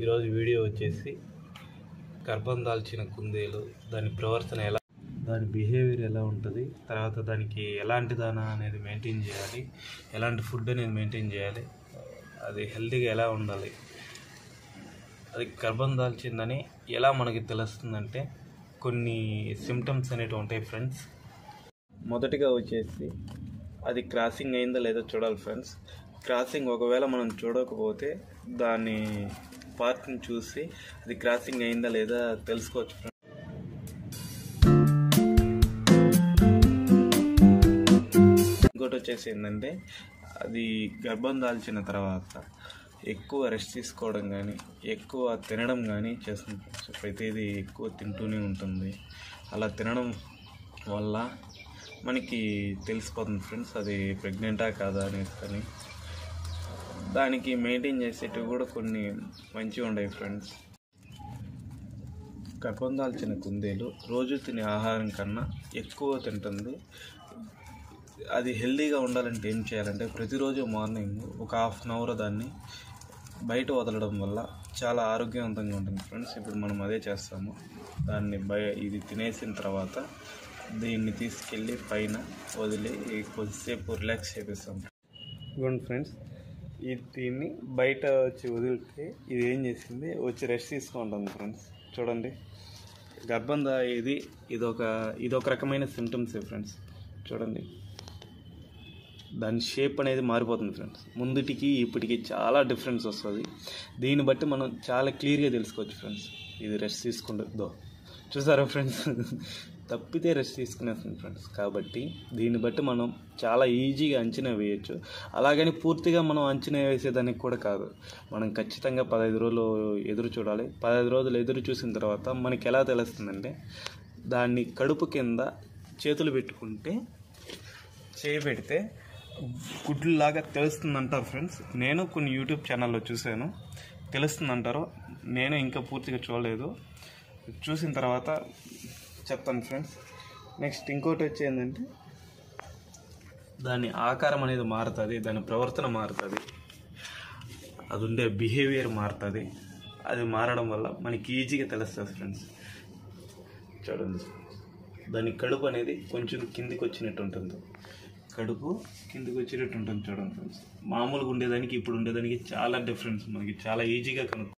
ఈరోజు వీడియో వచ్చేసి గర్భం దాల్చిన కుందేలు దాని ప్రవర్తన ఎలా దాని బిహేవియర్ ఎలా ఉంటుంది తర్వాత దానికి ఎలాంటి దానా అనేది మెయింటైన్ చేయాలి ఎలాంటి ఫుడ్ అనేది మెయింటైన్ చేయాలి అది హెల్తీగా ఎలా ఉండాలి అది గర్భం దాల్చిందని ఎలా మనకి తెలుస్తుందంటే కొన్ని సిమ్టమ్స్ అనేవి ఉంటాయి ఫ్రెండ్స్ మొదటిగా వచ్చేసి అది క్రాసింగ్ అయిందా లేదో చూడాలి ఫ్రెండ్స్ క్రాసింగ్ ఒకవేళ మనం చూడకపోతే దాన్ని పార్ట్ని చూసి అది క్రాసింగ్ అయిందా లేదా తెలుసుకోవచ్చు ఇంకోటి వచ్చేసి ఏంటంటే అది గర్భం దాల్చిన తర్వాత ఎక్కువ రెస్ట్ తీసుకోవడం కానీ ఎక్కువ తినడం కానీ చేస్తుంది ప్రతిదీ ఎక్కువ తింటూనే ఉంటుంది. అలా తినడం వల్ల మనకి తెలిసిపోతుంది ఫ్రెండ్స్ అది ప్రెగ్నెంటా కాదా అనేది కానీ. దానికి మెయింటైన్ చేసేటివి కూడా కొన్ని మంచిగా ఉన్నాయి ఫ్రెండ్స్ గర్భం దాల్చిన కుందేలు రోజు తినే ఆహారం కన్నా ఎక్కువ తింటుంది. అది హెల్తీగా ఉండాలంటే ఏం చేయాలంటే ప్రతిరోజు మార్నింగ్ ఒక హాఫ్ అన్ అవర్ దాన్ని బయట వదలడం వల్ల చాలా ఆరోగ్యవంతంగా ఉంటుంది ఫ్రెండ్స్ ఇప్పుడు మనం అదే చేస్తాము. దాన్ని బయ ఇది తినేసిన తర్వాత దీన్ని తీసుకెళ్ళి పైన వదిలి కొద్దిసేపు రిలాక్స్ చేపిస్తాం. ఇవ్వండి ఫ్రెండ్స్ ఇది దీన్ని బయట వచ్చి వదిలితే ఇది ఏం చేసింది? వచ్చి రెస్ట్ తీసుకుంటుంది ఫ్రెండ్స్ చూడండి. గర్భం దా ఇది. ఇదొక ఇదొక రకమైన సిమ్టమ్స్ ఫ్రెండ్స్ చూడండి. దాని షేప్ అనేది మారిపోతుంది ఫ్రెండ్స్ ముందుటికి ఇప్పటికి చాలా డిఫరెన్స్ వస్తుంది. దీన్ని బట్టి మనం చాలా క్లియర్గా తెలుసుకోవచ్చు ఫ్రెండ్స్ ఇది రెస్ట్ తీసుకుంటుందో చూసారా ఫ్రెండ్స్ తప్పితే రెస్ట్ తీసుకునేస్తుంది ఫ్రెండ్స్ కాబట్టి దీన్ని బట్టి మనం చాలా ఈజీగా అంచనా వేయచ్చు. అలాగని పూర్తిగా మనం అంచనా వేసేదానికి కూడా కాదు. మనం ఖచ్చితంగా పదహైదు రోజులు ఎదురు చూడాలి. పదహైదు రోజులు ఎదురు చూసిన తర్వాత మనకి ఎలా తెలుస్తుందంటే దాన్ని కడుపు కింద చేతులు పెట్టుకుంటే చేయి పెడితే గుడ్లులాగా తెలుస్తుంది అంటారు ఫ్రెండ్స్ నేను కొన్ని యూట్యూబ్ ఛానల్లో చూశాను. తెలుస్తుంది అంటారు నేను ఇంకా పూర్తిగా చూడలేదు. చూసిన తర్వాత చెప్తాను ఫ్రెండ్స్. నెక్స్ట్ ఇంకోటి వచ్చి ఏంటంటే దాని ఆకారం అనేది మారుతుంది దాని ప్రవర్తన మారుతుంది అది ఉండే బిహేవియర్ మారుతుంది అది మారడం వల్ల మనకి ఈజీగా తెలుస్తుంది ఫ్రెండ్స్. చూడండి. దాని కడుపు అనేది కొంచెం కిందికి వచ్చినట్టు ఉంటుంది. కడుపు కిందికి వచ్చినట్టు ఉంటుంది చూడండి ఫ్రెండ్స్. మామూలుగా ఉండేదానికి ఇప్పుడు ఉండేదానికి చాలా డిఫరెన్స్ మనకి చాలా ఈజీగా కనుక్కు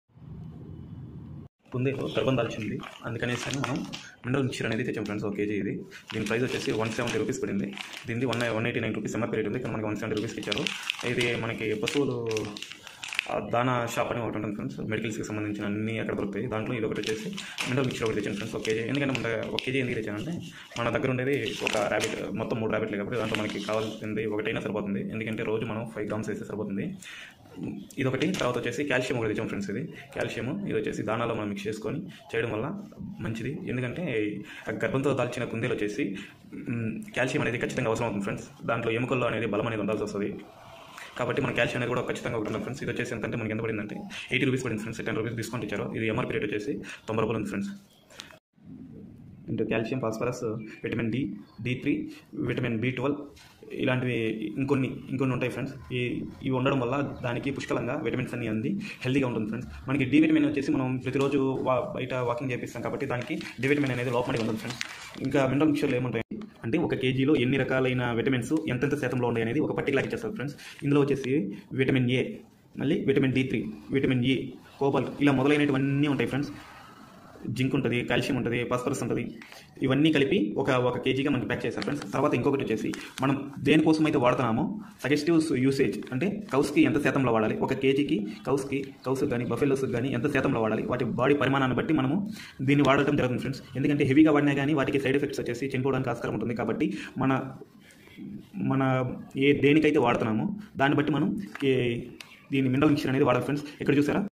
కుందేలు గర్భం దాల్చింది. అందుకనేసి మనం మినరల్ మిక్చర్ అనేది తెచ్చాం ఫ్రెండ్స్ ఒక కేజీ ఇది. దీని ప్రైస్ వచ్చేసి వన్ సెవెంటీ రూపీస్ పడింది. దీనిది one one eighty nine rupees MRP rate ఉంది కానీ మనకి వన్ సెవెంటీ రూపీస్కి ఇచ్చారు. ఇది మనకి పశువులు దానా షాప్ అని ఒకటి ఉంటుంది ఫ్రెండ్స్ మెడికల్స్కి సంబంధించిన అన్ని అక్కడ దొరుకుతాయి. దాంట్లో ఇది ఒకటి వచ్చేసి మినరల్ మిక్చర్ ఒకటి తెచ్చాను ఫ్రెండ్స్ ఒక కేజీ. ఎందుకంటే మన ఒక కేజీ ఎందుకు తెచ్చానంటే మన దగ్గర ఉండేది ఒక ర్యాబిట్ మొత్తం మూడు ర్యాబిట్లు కాబట్టి దాంట్లో మనకి కావాల్సింది ఒకటైనా సరిపోతుంది. ఎందుకంటే రోజు మనం ఫైవ్ గ్రామ్స్ వేస్తే సరిపోతుంది. ఇదొకటి తర్వాత వచ్చేసి కాల్షియం ఒకటి తెచ్చాం ఫ్రెండ్స్ ఇది. కాల్షియం ఇది వచ్చేసి దానాలో మనం మిక్స్ చేసుకొని చేయడం వల్ల మంచిది. ఎందుకంటే ఆ గర్భంతో దాల్చిన కుందేలు వచ్చేసి కాల్షియం అనేది ఖచ్చితంగా అవసరం అవుతుంది ఫ్రెండ్స్. దాంట్లో ఎముకల్లో అనేది బలం అనేది ఉండాల్సి వస్తుంది. కాబట్టి మన క్యాల్షియం అనేది కూడా ఖచ్చితంగా ఉంటుంది ఫ్రెండ్స్. ఇది వచ్చేసి ఎంతంటే మనకి ఎంత పడిందంటే ఎయిటీ రూపీస్ పడింది ఫ్రెండ్స్. టెన్ రూపీస్ డిస్కౌంట్ ఇచ్చారు. ఇది ఎంఆర్పీ రేట్ వచ్చేసి తొంభై రూపాయలు ఉంది ఫ్రెండ్స్. ఇంకా calcium phosphorus vitamin D D three vitamin B twelve ఇలాంటివి ఇంకొన్ని ఇంకొన్ని ఉంటాయి ఫ్రెండ్స్. ఈ ఇవి ఉండడం వల్ల దానికి పుష్కలంగా విటమిన్స్ అన్ని అంది హెల్తీగా ఉంటుంది ఫ్రెండ్స్. మనకి డి విటమిన్ వచ్చేసి మనం ప్రతిరోజు వా బయట వాకింగ్ చేపిస్తాం కాబట్టి దానికి డి విటమిన్ అనేది లోపలికి ఉంటుంది ఫ్రెండ్స్. ఇంకా మినరల్ మిక్చర్లు ఏముంటాయి అంటే ఒక కేజీలో ఎన్ని రకాలైన విటమిన్స్ ఎంతెంత శాతంలో ఉన్నాయి అనేది ఒక పర్టికులర్ ఇచ్చేస్తారు ఫ్రెండ్స్. ఇందులో వచ్చేసి విటమిన్ ఏ మళ్ళీ vitamin D three vitamin E cobalt ఇలా మొదలైనటువన్నీ ఉంటాయి ఫ్రెండ్స్. జింక్ ఉంటుంది కాల్షియం ఉంటుంది ఫాస్ఫరస్ ఉంటుంది. ఇవన్నీ కలిపి ఒక ఒక కేజీగా మనకి ప్యాక్ చేశారు ఫ్రెండ్స్. తర్వాత ఇంకొకటి వచ్చేసి మనం దేనికోసం అయితే వాడుతున్నామో సజెస్టివ్ యూసేజ్ అంటే కౌస్కి ఎంత శాతంలో వాడాలి? ఒక కేజీకి కౌస్కి కౌస్ కానీ బఫెలోస్ కానీ ఎంత శాతంలో వాడాలి? వాటి బాడీ పరిమాణాన్ని బట్టి మనము దీన్ని వాడటం జరుగుతుంది ఫ్రెండ్స్. ఎందుకంటే హెవీగా వాడినా కానీ వాటికి సైడ్ ఎఫెక్ట్స్ వచ్చేసి చనిపోవడానికి ఆస్కారం ఉంటుంది కాబట్టి మన మన ఏ దేనికైతే వాడుతున్నామో దాన్ని బట్టి మనం ఏ- దీని మినరల్ మిక్చర్ అనేది వాడాలి ఫ్రెండ్స్. ఇక్కడ చూసారా?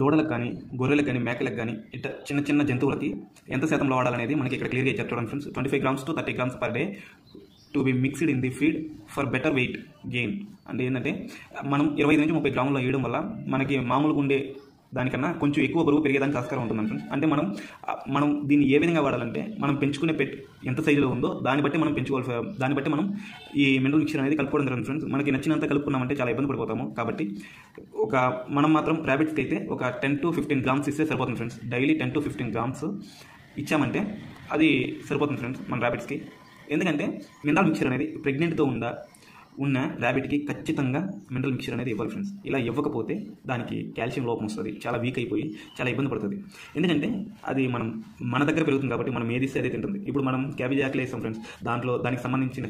దూడలకు కానీ గొర్రెలకు కానీ మేకలకు కానీ ఇట్లా చిన్న చిన్న జంతువులకి ఎంత శాతంలో వాడాలనేది మనకి ఇక్కడ క్లియర్గా ఇచ్చారు చూడండి friends. Twenty five grams to thirty grams per day to be mixed in the feed for better weight gain. అంటే ఏంటంటే మనం ఇరవై నుంచి ముప్పై గ్రాములు వేయడం వల్ల మనకి మామూలుగా ఉండే దానికన్నా కొంచెం ఎక్కువ బరువు పెరిగేదానికి ఆస్కారం ఉంటుంది ఫ్రెండ్స్. అంటే మనం మనం దీన్ని ఏ విధంగా వాడాలంటే మనం పెంచుకునే పెట్ ఎంత సైజులో ఉందో దాన్ని బట్టి మనం పెంచుకోవాలి దాన్ని బట్టి మనం ఈ మినరల్ మిక్చర్ అనేది కలుపుకోవడం జరుగుతుంది ఫ్రెండ్స్. మనకి నచ్చినంత కలుపుకున్నామంటే చాలా ఇబ్బంది పడిపోతాము. కాబట్టి ఒక మనం మాత్రం ర్యాబిట్స్కి అయితే ఒక టెన్ టు ఫిఫ్టీన్ గ్రామ్స్ ఇస్తే సరిపోతుంది friends. Daily ten to fifteen grams ఇచ్చామంటే అది సరిపోతుంది ఫ్రెండ్స్ మన ర్యాబిట్స్కి ఎందుకంటే మినరల్ మిక్చర్ అనేది ప్రెగ్నెంట్తో ఉందా ఉన్న ర్యాబిట్కి ఖచ్చితంగా మినరల్ మిక్చర్ అనేది ఇవ్వాలి ఫ్రెండ్స్ ఇలా ఇవ్వకపోతే దానికి కాల్షియం లోపం వస్తుంది. చాలా వీక్ అయిపోయి చాలా ఇబ్బంది పడుతుంది. ఎందుకంటే అది మనం మన దగ్గర పెరుగుతుంది కాబట్టి మనం ఏది ఇస్తే అదే తింటుంది. ఇప్పుడు మనం క్యాబేజ్ ఆకలి వేస్తాం ఫ్రెండ్స్ దాంట్లో దానికి సంబంధించిన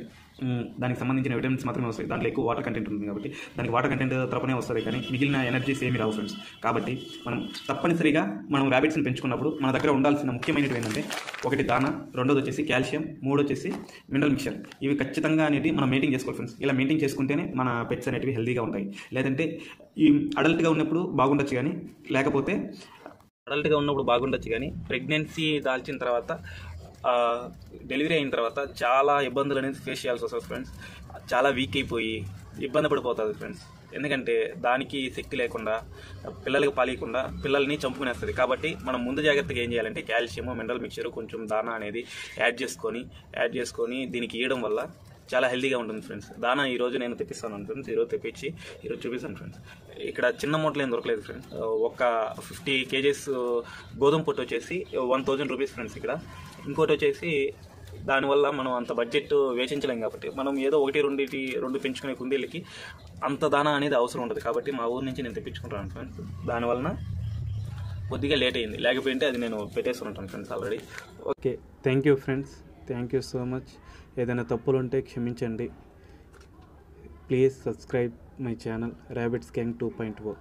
దానికి సంబంధించిన విటమిన్స్ మాత్రమే వస్తాయి. దాంట్లో ఎక్కువ వాటర్ కంటెంట్ ఉంటుంది కాబట్టి దానికి వాటర్ కంటెంట్ తరపునే వస్తుంది కానీ మిగిలిన ఎనర్జీస్ ఏమి రావు ఫ్రెండ్స్ కాబట్టి మనం తప్పనిసరిగా మనం ర్యాబిట్స్ని పెంచుకున్నప్పుడు మన దగ్గర ఉండాల్సిన ముఖ్యమైనవి ఏంటంటే ఒకటి దాన రెండోది వచ్చేసి కాల్షియం మూడు వచ్చేసి మినరల్ మిక్చర్ ఇవి ఖచ్చితంగా అనేది మనం మెయింటైన్ చేసుకోవాలి ఫ్రెండ్స్ ఇలా మెయింటైన్ చేసుకుంటేనే మన పెట్స్ అనేటివి హెల్దీగా ఉంటాయి. లేదంటే ఈ అడల్ట్గా ఉన్నప్పుడు బాగుండొచ్చు కానీ లేకపోతే అడల్ట్గా ఉన్నప్పుడు బాగుండొచ్చు కానీ ప్రెగ్నెన్సీ దాల్చిన తర్వాత డెలివరీ అయిన తర్వాత చాలా ఇబ్బందులు అనేది ఫేస్ చేయాల్సి వస్తుంది ఫ్రెండ్స్ చాలా వీక్ అయిపోయి ఇబ్బంది పడిపోతుంది ఫ్రెండ్స్ ఎందుకంటే దానికి శక్తి లేకుండా పిల్లలకి పాలియకుండా పిల్లల్ని చంపుకునేస్తుంది. కాబట్టి మనం ముందు జాగ్రత్తగా ఏం చేయాలంటే కాల్షియం మినరల్ మిక్చర్ కొంచెం దానా అనేది యాడ్ చేసుకొని యాడ్ చేసుకొని దీనికి ఇవ్వడం వల్ల చాలా హెల్దీగా ఉంటుంది ఫ్రెండ్స్. దానా ఈ రోజు నేను తెప్పిస్తాను ఫ్రెండ్స్. ఈరోజు తెప్పించి ఈరోజు చూపిస్తాను ఫ్రెండ్స్. ఇక్కడ చిన్న మూటలు ఏం దొరకలేదు ఫ్రెండ్స్. ఒక ఫిఫ్టీ కేజీస్ గోధుమ పొట్టు వచ్చేసి వన్ థౌజండ్ రూపీస్ ఫ్రెండ్స్ ఇక్కడ. ఇంకోటి వచ్చేసి దానివల్ల మనం అంత బడ్జెట్ వేచించలేం కాబట్టి మనం ఏదో ఒకటి రెండింటి రెండు పెంచుకునే కుందేళ్ళకి అంత దానా అనేది అవసరం ఉంటుంది కాబట్టి మా ఊరు నుంచి నేను తెప్పించుకుంటాను ఫ్రెండ్స్. దానివలన కొద్దిగా లేట్ అయింది. లేకపోయింటే అది నేను పెట్టేసి ఉంటాను friends already. Okay. Thank you friends. Thank you so much ఏదైనా తప్పులు ఉంటే క్షమించండి. Please subscribe my channel rabbits gang two point O